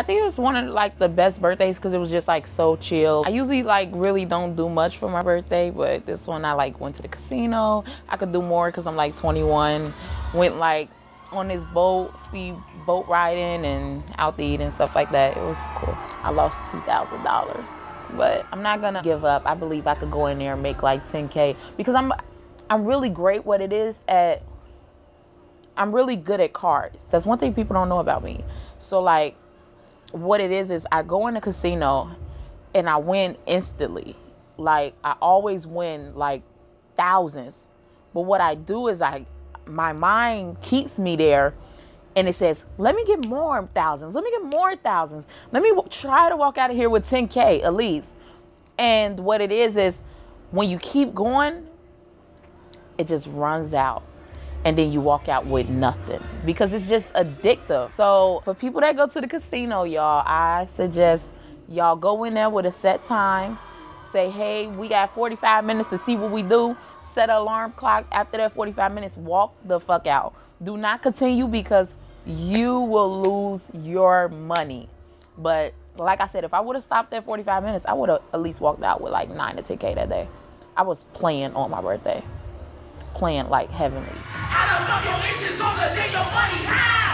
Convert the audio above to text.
I think it was one of like the best birthdays because it was just like so chill. I usually like really don't do much for my birthday, but this one I like went to the casino. I could do more because I'm like 21. Went like on this boat, speed boat riding and out to eat and stuff like that. It was cool. I lost $2,000, but I'm not gonna give up. I believe I could go in there and make like 10K because I'm, I'm really great what it is at, I'm really good at cards. That's one thing people don't know about me. So like what it is is I go in the casino and I win instantly. Like I always win like thousands. But what I do is I my mind keeps me there and it says, let me get more thousands. Let me get more thousands. Let me try to walk out of here with 10K at least. And what it is is when you keep going, it just runs out. And then you walk out with nothing because it's just addictive. So for people that go to the casino, y'all, I suggest y'all go in there with a set time. Say, hey, we got 45 minutes to see what we do. Set an alarm clock. After that 45 minutes walk the fuck out. Do not continue because you will lose your money. But like i said if i would have stopped at 45 minutes i would have at least walked out with like 9 to 10k that day. I was playing on my birthday. Playing like heavenly miles fuck your inches the day your money. high.